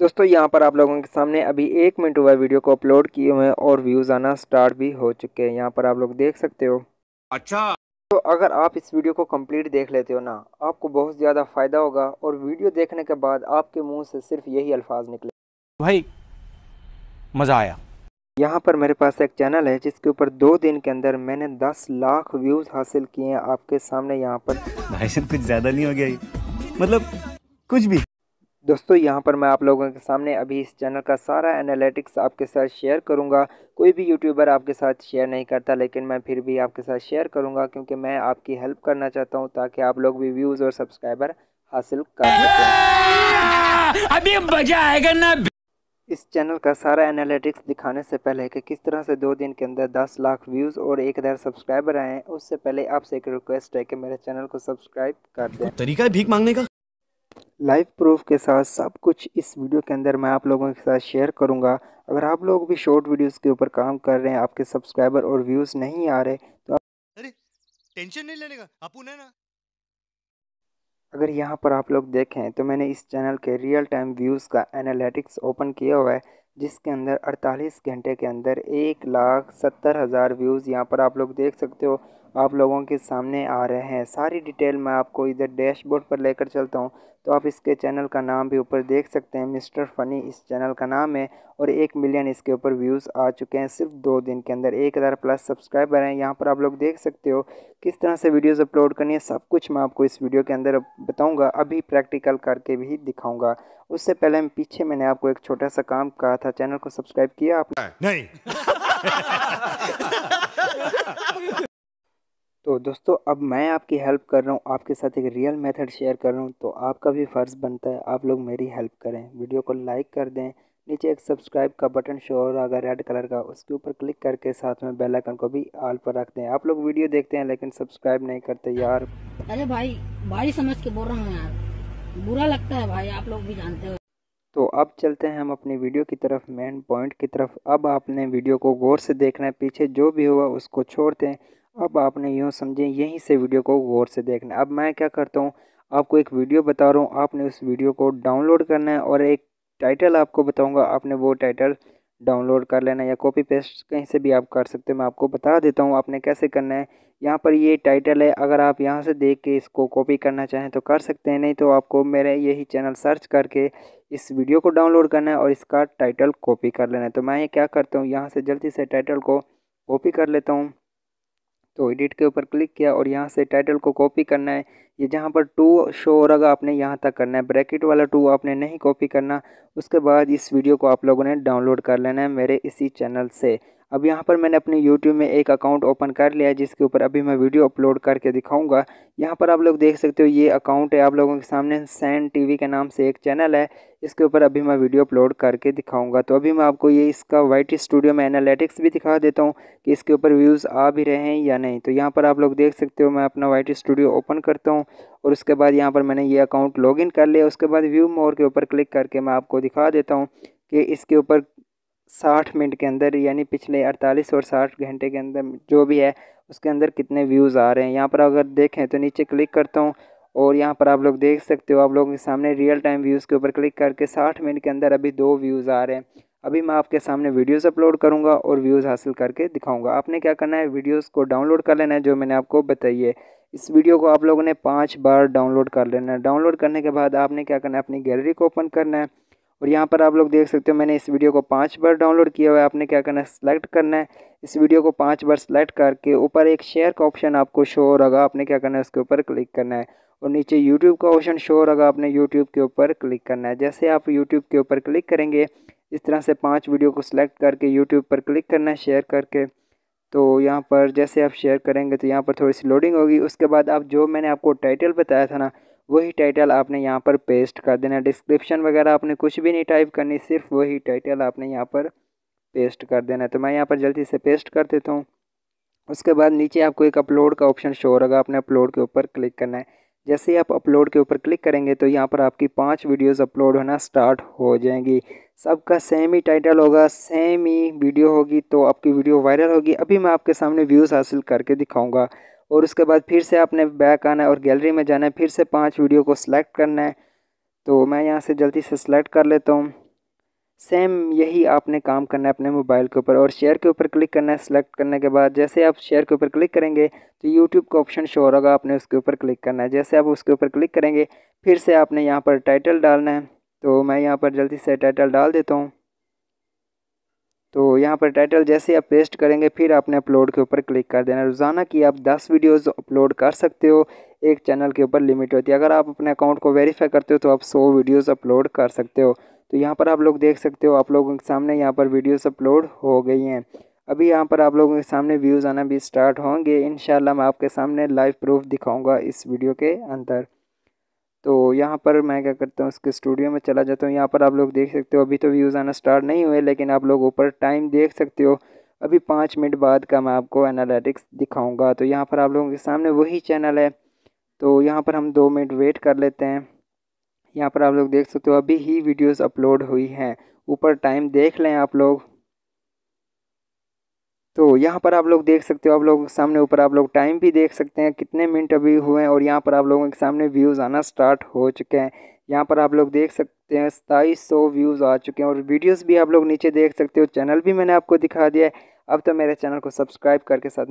दोस्तों यहाँ पर आप लोगों के सामने अभी एक मिनट हुआ वीडियो को अपलोड किए हुए हैं और व्यूज़ आना स्टार्ट भी हो चुके हैं। यहाँ पर आप लोग देख सकते हो। अच्छा। तो अगर आप इस वीडियो को कंप्लीट देख लेते हो ना आपको बहुत ज़्यादा फ़ायदा होगा और वीडियो देखने के बाद आपके मुँह से सिर्फ़ यही अल्फाज निकले। भाई मज़ा आया। यहाँ पर मेरे पास एक चैनल है जिसके ऊपर दो दिन के अंदर मैंने दस लाख व्यूज़ हासिल किए हैं आपके सामने यहाँ पर। भाई कुछ ज़्यादा नहीं हो गया मतलब कुछ भी। दोस्तों यहाँ पर मैं आप लोगों के सामने अभी इस चैनल का सारा एनालिटिक्स आपके साथ शेयर करूँगा। कोई भी यूट्यूबर आपके साथ शेयर नहीं करता लेकिन मैं फिर भी आपके साथ शेयर करूँगा क्योंकि मैं आपकी हेल्प करना चाहता हूँ ताकि आप लोग भी व्यूज़ और सब्सक्राइबर हासिल कर सकें। अभी मज़ा आएगा ना। इस चैनल का सारा एनालिटिक्स दिखाने से पहले कि किस तरह से दो दिन के अंदर दस लाख व्यूज़ और एक हज़ार सब्सक्राइबर आए उससे पहले आपसे एक रिक्वेस्ट है कि मेरे चैनल को सब्सक्राइब कर दें। तरीका है भीख मांगने का? लाइव प्रूफ के साथ सब कुछ इस वीडियो के अंदर मैं आप लोगों के साथ शेयर करूँगा। अगर आप लोग भी शॉर्ट वीडियोस के ऊपर काम कर रहे हैं आपके सब्सक्राइबर और व्यूज़ नहीं आ रहे तो आप अरे टेंशन नहीं लेने का अपुन है ना। अगर यहाँ पर आप लोग देखें तो मैंने इस चैनल के रियल टाइम व्यूज़ का एनालिटिक्स ओपन किया हुआ है जिसके अंदर 48 घंटे के अंदर एक लाख सत्तर हज़ार व्यूज़ यहाँ पर आप लोग देख सकते हो। आप लोगों के सामने आ रहे हैं। सारी डिटेल मैं आपको इधर डैशबोर्ड पर लेकर चलता हूँ। तो आप इसके चैनल का नाम भी ऊपर देख सकते हैं मिस्टर फ़नी इस चैनल का नाम है और एक मिलियन इसके ऊपर व्यूज़ आ चुके हैं सिर्फ़ दो दिन के अंदर। एक हज़ार प्लस सब्सक्राइबर हैं यहाँ पर आप लोग देख सकते हो किस तरह से वीडियोज़ अपलोड करनी है। सब कुछ मैं आपको इस वीडियो के अंदर बताऊँगा अभी प्रैक्टिकल करके भी दिखाऊँगा। उससे पहले पीछे मैंने आपको एक छोटा सा काम कहा था चैनल को सब्सक्राइब किया आप नहीं। तो दोस्तों अब मैं आपकी हेल्प कर रहा हूँ आपके साथ एक रियल मेथड शेयर कर रहा हूँ तो आपका भी फ़र्ज़ बनता है आप लोग मेरी हेल्प करें। वीडियो को लाइक कर दें नीचे एक सब्सक्राइब का बटन शो हो रहा है रेड कलर का उसके ऊपर क्लिक करके साथ में बेल आइकन को भी आल पर रख दें। आप लोग वीडियो देखते हैं लेकिन सब्सक्राइब नहीं करते यार। अरे भाई भाई समझ के बोल रहा हूँ यार। बुरा लगता है भाई आप लोग भी जानते हो। तो अब चलते हैं हम अपनी वीडियो की तरफ़ मेन पॉइंट की तरफ़। अब आपने वीडियो को गौर से देखना है पीछे जो भी हुआ उसको छोड़ते हैं अब आपने यूँ समझें, यहीं से वीडियो को गौर से देखना। अब मैं क्या करता हूँ, आपको एक वीडियो बता रहा हूँ, आपने उस वीडियो को डाउनलोड करना है और एक टाइटल आपको बताऊँगा, आपने वो टाइटल डाउनलोड कर लेना या कॉपी पेस्ट कहीं से भी आप कर सकते हो, मैं आपको बता देता हूँ आपने कैसे करना है। यहाँ पर ये टाइटल है, अगर आप यहाँ से देख के इसको कॉपी करना चाहें तो कर सकते हैं, नहीं तो आपको मेरे यही चैनल सर्च करके इस वीडियो को डाउनलोड करना है और इसका टाइटल कॉपी कर लेना है। तो मैं ये क्या करता हूँ, यहाँ से जल्दी से टाइटल को कॉपी कर लेता हूँ। तो एडिट के ऊपर क्लिक किया और यहाँ से टाइटल को कॉपी करना है। ये जहाँ पर टू शो हो रहा आपने यहाँ तक करना है। ब्रैकेट वाला टू आपने नहीं कॉपी करना। उसके बाद इस वीडियो को आप लोगों ने डाउनलोड कर लेना है मेरे इसी चैनल से। अब यहाँ पर मैंने अपने यूट्यूब में एक अकाउंट ओपन कर लिया है, जिसके ऊपर अभी मैं वीडियो अपलोड करके दिखाऊँगा। यहाँ पर आप लोग देख सकते हो, ये अकाउंट है आप लोगों के सामने सैन टीवी के नाम से एक चैनल है। इसके ऊपर अभी मैं वीडियो अपलोड करके दिखाऊँगा। तो अभी मैं आपको ये इसका वाइट स्टूडियो में एनालिटिक्स भी दिखा देता हूँ कि इसके ऊपर व्यूज़ आ भी रहे हैं या नहीं। तो यहाँ पर आप लोग देख सकते हो, मैं अपना वाइट स्टूडियो ओपन करता हूँ और उसके बाद यहाँ पर मैंने ये अकाउंट लॉगिन कर लिया। उसके बाद व्यू मोर के ऊपर क्लिक करके मैं आपको दिखा देता हूँ कि इसके ऊपर साठ मिनट के अंदर, यानी पिछले अड़तालीस और साठ घंटे के अंदर जो भी है, उसके अंदर कितने व्यूज़ आ रहे हैं। यहाँ पर अगर देखें तो नीचे क्लिक करता हूँ और यहाँ पर आप लोग देख सकते हो, आप लोगों के सामने रियल टाइम व्यूज़ के ऊपर क्लिक करके साठ मिनट के अंदर अभी दो व्यूज़ आ रहे हैं। अभी मैं आपके सामने वीडियोस अपलोड करूँगा और व्यूज़ हासिल करके दिखाऊँगा। आपने क्या करना है वीडियोज़ को डाउनलोड कर लेना है, जो मैंने आपको बताई है। इस वीडियो को आप लोगों ने पाँच बार डाउनलोड कर लेना है। डाउनलोड करने के बाद आपने क्या करना है, अपनी गैलरी को ओपन करना है। और यहाँ पर आप लोग देख सकते हो मैंने इस वीडियो को पाँच बार डाउनलोड किया हुआ है। आपने क्या करना है? सेलेक्ट करना है। इस वीडियो को पाँच बार सेलेक्ट करके ऊपर एक शेयर का ऑप्शन आपको शो हो रहा आपने क्या करना है? उसके ऊपर क्लिक करना है। और नीचे यूट्यूब का ऑप्शन शो हो रहा आपने यूट्यूब के ऊपर क्लिक करना है। जैसे आप यूट्यूब के ऊपर क्लिक करेंगे, इस तरह से पाँच वीडियो को सिलेक्ट करके यूट्यूब पर क्लिक करना है शेयर करके। तो यहाँ पर जैसे आप शेयर करेंगे तो यहाँ पर थोड़ी सी लोडिंग होगी। उसके बाद आप जो मैंने आपको टाइटल बताया था ना वही टाइटल आपने यहाँ पर पेस्ट कर देना। डिस्क्रिप्शन वगैरह आपने कुछ भी नहीं टाइप करनी, सिर्फ़ वही टाइटल आपने यहाँ पर पेस्ट कर देना तो मैं यहाँ पर जल्दी से पेस्ट कर देता हूँ। उसके बाद नीचे आपको एक अपलोड का ऑप्शन शो होगा। आपने अपलोड के ऊपर क्लिक करना है। जैसे ही आप अपलोड के ऊपर क्लिक करेंगे तो यहाँ पर आपकी पाँच वीडियोज़ अपलोड होना स्टार्ट हो जाएँगी। सबका सेम ही टाइटल होगा सेम ही वीडियो होगी तो आपकी वीडियो वायरल होगी। अभी मैं आपके सामने व्यूज़ हासिल करके दिखाऊँगा। और उसके बाद फिर से आपने बैक आना है और गैलरी में जाना है, फिर से पाँच वीडियो को सिलेक्ट करना है। तो मैं यहाँ से जल्दी से सिलेक्ट कर लेता हूँ। सेम यही आपने काम करना है अपने मोबाइल के ऊपर और शेयर के ऊपर क्लिक करना है सेलेक्ट करने के बाद जैसे आप शेयर के ऊपर क्लिक करेंगे तो यूट्यूब का ऑप्शन शो होगा, आपने उसके ऊपर क्लिक करना है। जैसे आप उसके ऊपर क्लिक करेंगे, फिर से आपने यहाँ पर टाइटल डालना है। तो मैं यहाँ पर जल्दी से टाइटल डाल देता हूँ। तो यहाँ पर टाइटल जैसे आप पेस्ट करेंगे, फिर आपने अपलोड के ऊपर क्लिक कर देना। रोज़ाना की आप 10 वीडियोस अपलोड कर सकते हो, एक चैनल के ऊपर लिमिट होती है। अगर आप अपने अकाउंट को वेरीफाई करते हो तो आप 100 वीडियोस अपलोड कर सकते हो। तो यहाँ पर आप लोग देख सकते हो, आप लोगों के सामने यहाँ पर वीडियोस अपलोड हो गई हैं। अभी यहाँ पर आप लोगों के सामने व्यूज़ आना भी स्टार्ट होंगे। इन मैं आपके सामने लाइव प्रूफ दिखाऊँगा इस वीडियो के अंदर। तो यहाँ पर मैं क्या करता हूँ उसके स्टूडियो में चला जाता हूँ। यहाँ पर आप लोग देख सकते हो, अभी तो व्यूज़ आना स्टार्ट नहीं हुए, लेकिन आप लोग ऊपर टाइम देख सकते हो। अभी पाँच मिनट बाद का मैं आपको एनालिटिक्स दिखाऊँगा। तो यहाँ पर आप लोगों के सामने वही चैनल है। तो यहाँ पर हम दो मिनट वेट कर लेते हैं। यहाँ पर आप लोग देख सकते हो, अभी ही वीडियोस अपलोड हुई हैं। ऊपर टाइम देख लें आप लोग। तो यहाँ पर आप लोग देख सकते हो, आप लोग सामने ऊपर आप लोग टाइम भी देख सकते हैं, कितने मिनट अभी हुए हैं और यहाँ पर आप लोगों के सामने व्यूज़ आना स्टार्ट हो चुके हैं। यहाँ पर आप लोग देख सकते हैं, सताईस सौ व्यूज़ आ चुके हैं और वीडियोस भी आप लोग नीचे देख सकते हो चैनल भी मैंने आपको दिखा दिया है। अब तो मेरे चैनल को सब्सक्राइब करके साथ